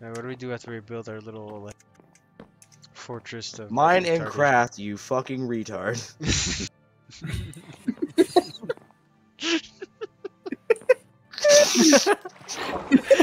Now, what do we do after we build our little like fortress of Mine and craft, you fucking retard.